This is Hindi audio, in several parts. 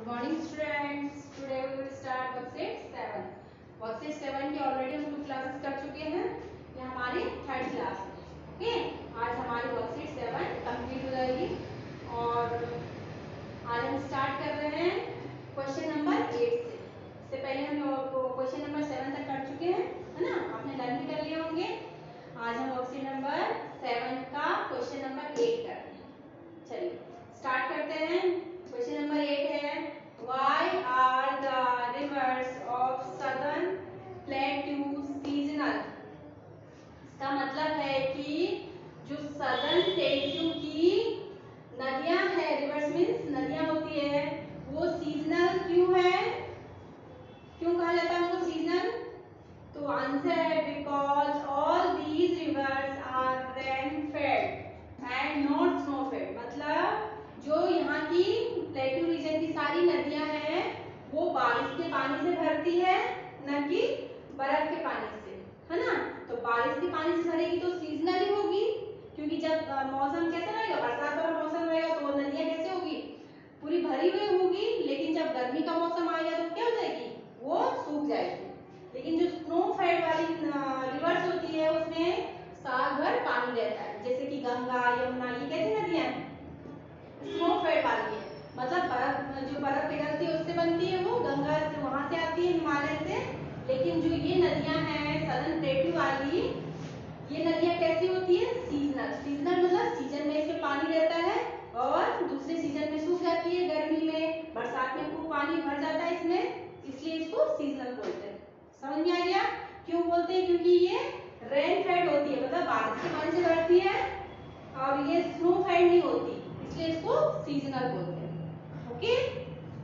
Good morning students today we will start worksheet 7 worksheet 7 की ऑलरेडी हम टू क्लासेस कर चुके हैं। ये हमारी थर्ड क्लास है ओके आज हमारी वर्कशीट 7 कंप्लीट हो जाएगी और आज हम स्टार्ट कर रहे हैं क्वेश्चन नंबर 8 से इससे पहले हम क्वेश्चन नंबर 7 तक कर चुके हैं है ना आपने लर्न भी कर लिए होंगे आज हम वर्कशीट नंबर 7 का क्वेश्चन नंबर 8 कर रहे हैं चलिए स्टार्ट करते हैं क्वेश्चन नंबर एट है why are the rivers of southern plateau seasonal इसका मतलब है कि जो सदर्न प्लेट्यू की नदियाँ है रिवर्स मींस नदियाँ होती है वो सीजनल क्यों है क्यों कहा जाता है उनको सीजनल तो आंसर है because all these rivers are rain fed and not snow fed मतलब जो यहाँ की प्लेटू रीजन की सारी नदियाँ हैं वो बारिश के पानी से भरती है न कि बर्फ़ के पानी से, है ना? तो बारिश के पानी से भरेगी तो सीजनल होगी, क्योंकि जब मौसम कैसा रहेगा, बरसात वाला मौसम रहेगा तो नदियाँ कैसे होगी? पूरी भरी हुई होगी, लेकिन जब गर्मी का मौसम आएगा तो क्या हो जाएगी? वो सूख जाएगी। लेकिन जो स्नो फेड वाली रिवर्स होती है, उसमें साल भर पानी रहता है। जैसे कि गंगा, यमुना, ये कैसी नदियाँ स्नो फेड वाली है। मतलब बर्फ़, जो बर्फ़ पिघलती है, उससे बनती है वो, गंगा वहाँ से आती है, हिमालय लेकिन जो ये नदियाँ हैं सदर्न प्लेट्यू वाली, ये नदियाँ कैसी होती है? सीजनल सीजनल मतलब सीज़न में इसमें पानी रहता है और दूसरे सीज़न में सूख जाती है गर्मी में, बरसात में खूब पानी भर जाता है इसमें, इसलिए इसको सीजनल बोलते हैं। समझ में आ गया? क्यों बोलते हैं? क्योंकि ये रेन फेड होती है मतलब बारिश के पानी से भरती है और ये स्नो फेड नहीं होती, इसलिए इसको सीजनल बोलते हैं। ओके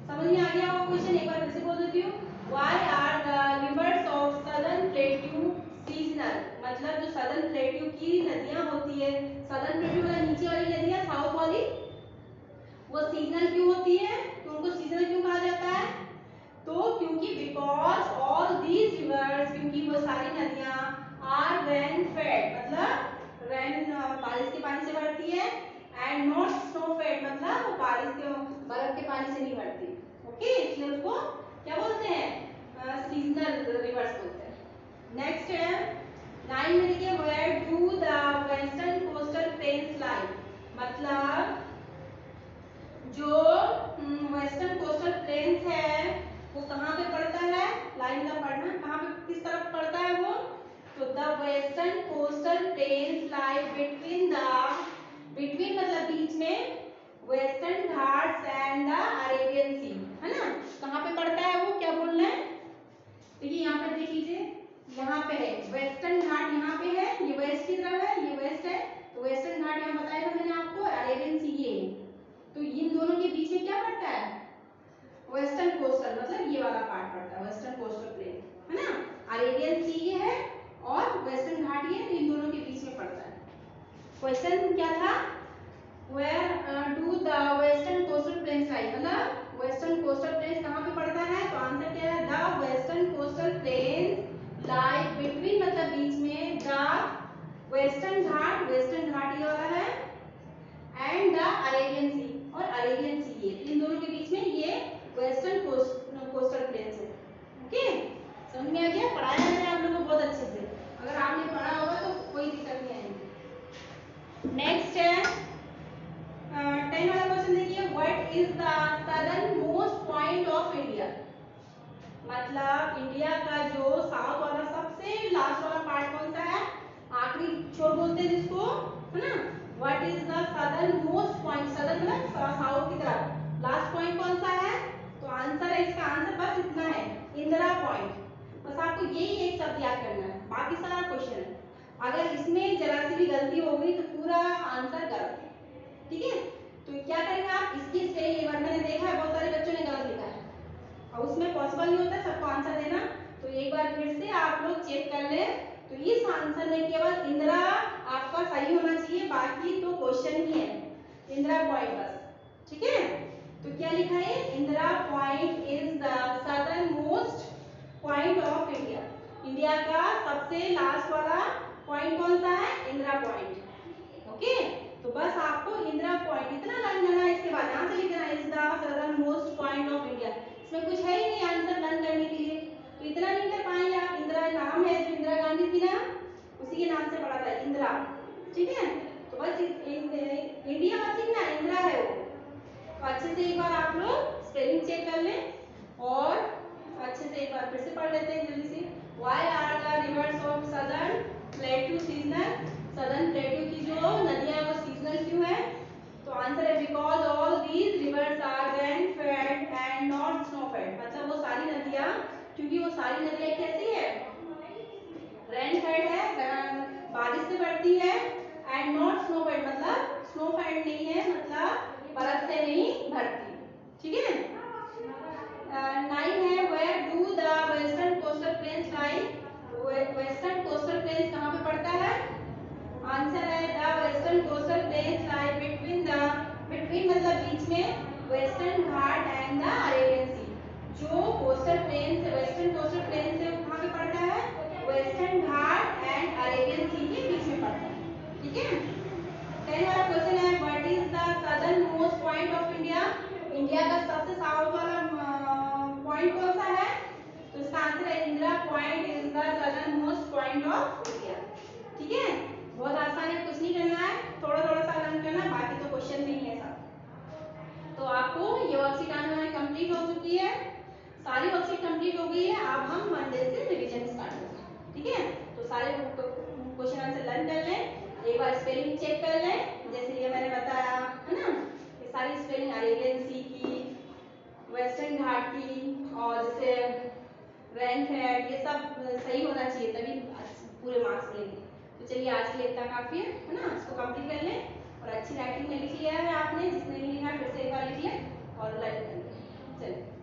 समझ में आ गया वो क्वेश्चन एक बार फिर से बोल देती हूँ। Why are the rivers of southern plateau seasonal मतलब जो सदर्न प्लेट्यू की नदियाँ होती है सदर्न प्लेट्यू मतलब नीचे वाली नदियाँ, साउथ वाली, वो सीजनल क्यों होती है? तो उनको सीजनल क्यों कहा जाता है? तो क्योंकि बिकॉज़ ऑल दीज रिवर्स क्योंकि वो सारी नदियाँ आर रेन फेड मतलब रेन बारिश के पानी से भरती है एंड नॉट स्नो फेड मतलब वो बारिश के, बर्फ़ के पानी से नहीं भरती। ओके इसलिए उसको क्या बोलते हैं? सीजनल रिवर्स बोलते हैं। नेक्स्ट है नाइन में देखिए where do the western coastal plains lie मतलब जो वेस्टर्न कोस्टल प्लेन्स है वो कहाँ पे पड़ता है लाइन का पढ़ना कहाँ पे किस तरफ़ पड़ता है वो तो the western coastal plains lie between the between मतलब बीच में Western Ghats and the Arabian Sea है ना? कहाँ पे पड़ता है वो क्या बोलना है? देखिए यहाँ पे देख लीजिए, यहाँ पे है वेस्टर्न घाट यहाँ पे है, ये वेस्ट की तरफ़ है, ये वेस्ट है तो वेस्टर्न घाट यहाँ बताया था मैंने आपको अरेबियन सी ये। तो इन दोनों के बीच में क्या पड़ता है? वेस्टर्न कोस्टल मतलब ये वाला पार्ट पड़ता है वेस्टर्न कोस्टल प्लेन है ना अरेबियन सी ये है और वेस्टर्न घाट ये तो इन दोनों के बीच में पड़ता है क्वेश्चन क्या था? Where do the western coastal plains lie मतलब वेस्टर्न कोस्टल प्लेन्स कहाँ पे पड़ता है तो आंसर क्या है the western coastal plains lie between मतलब बीच में the Western Ghat Western Ghat ये वाला है एंड द अरेबियन सी और अरेबियन सी ये इन दोनों के बीच में ये वेस्टर्न कोस्टल प्लेन्स है ओके समझ में आ गया पढ़ाया मैंने आप लोगों को बहुत अच्छे से अगर आपने पढ़ा होगा तो कोई दिक्कत नहीं आएगी नेक्स्ट है टेन वाला क्वेश्चन देखिए what is the southernmost point of India मतलब इंडिया का जो साउथ वाला सबसे लास्ट वाला पार्ट कौन सा है? आखिरी छोर बोलते हैं जिसको, है ना? What is the southernmost point southern मतलब साउथ की तरफ़। लास्ट पॉइंट कौन सा है? तो आंसर है, इसका आंसर बस इतना है। इंदिरा पॉइंट बस आपको यही एक शब्द याद करना है। बाकी सारा क्वेश्चन अगर इसमें जरा सी भी गलती हो गई तो पूरा आंसर गलत है ठीक है तो क्या करेंगे आप इसकी से एक बार मैंने देखा है बहुत सारे बच्चों ने गलत लिखा है और उसमें पॉसिबल नहीं होता, सबको आंसर देना। तो एक बार फिर से आप लोग चेक कर ले। तो इस आंसर में केवल इंदिरा, आपका सही होना चाहिए, बाकी तो क्वेश्चन ही है। इंदिरा पॉइंट बस, ठीक है? तो क्या लिखा है? Indira Point is the southernmost point of India India का सबसे लास्ट वाला पॉइंट कौन सा है? इंदिरा पॉइंट ओके तो बस आपको इंदिरा पॉइंट इतना लर्न करना है, इसके बाद यहाँ से लिखना is the southernmost point of इसमें कुछ है ही नहीं आंसर बंद करने के लिए। तो इतना नहीं कर पाएँगे आप। इंदिरा नाम है, जो इंदिरा गांधी थी ना, उसी के नाम से पढ़ा था इंदिरा। ठीक है? तो बस इंडिया मत लिखना इंदिरा है वो। तो अच्छे से एक बार आप लोग स्पेलिंग चेक कर लें और अच्छे से एक बार फिर से पढ़ लेते हैं जल्दी से why are the rivers of southern plateau seasonal southern plateau की जो नदियाँ वो सीजनल क्यों है तो आंसर है because all these rivers are rain fed and not snow fed मतलब नदियाँ क्योंकि वो सारी नदियाँ कैसी है? रेनफेड है बारिश से बढ़ती है एंड नॉट स्नो फेड मतलब स्नो फेड नहीं है मतलब बर्फ़ से नहीं भरती। ठीक है नाइन है where do the western coastal plains lie western coastal plains कहाँ पे पड़ता है आंसर है the western coastal plains lie between the between मतलब बीच में Western Ghat and the Arabian Sea जो कोस्टल प्लेन से वेस्टर्न कोस्टल प्लेन से कहाँ पे पड़ता है Western Ghat and Arabian Sea के बीच में पड़ता है ठीक है टेन वाला क्वेश्चन है what is the southernmost point of India India का सबसे साउथ वाला पॉइंट कौन सा है तो इसका आंसर है Indira Point is the southernmost point of India ठीक है? बहुत आसान है, कुछ नहीं करना है थोड़ा थोड़ा सा लर्न करना है, बाकी तो क्वेश्चन नहीं है सब। तो आपको ये वर्कशीट आज हमारी कंप्लीट हो चुकी है। सारी वर्कशीट कंप्लीट हो गई है, अब हम मंडे से रिवीजन स्टार्ट करेंगे। ठीक है? तो सारे क्वेश्चन आंसर लर्न कर लें, एक बार स्पेलिंग चेक कर लें, जैसे ये मैंने बताया, है ना? ये सारी स्पेलिंग अरेबियन सी की वेस्टर्न घाट की और जैसे रैंक है ये सब सही होना चाहिए, तभी पूरे मार्क्स मिलेंगे तो चलिए आज के लिए इतना काफ़ी है है ना? इसको कंप्लीट कर लें और अच्छी राइटिंग में लिख लिया है आपने, जिसने नहीं लिखा, फिर से एक बार लिख लें और लाइक कर लें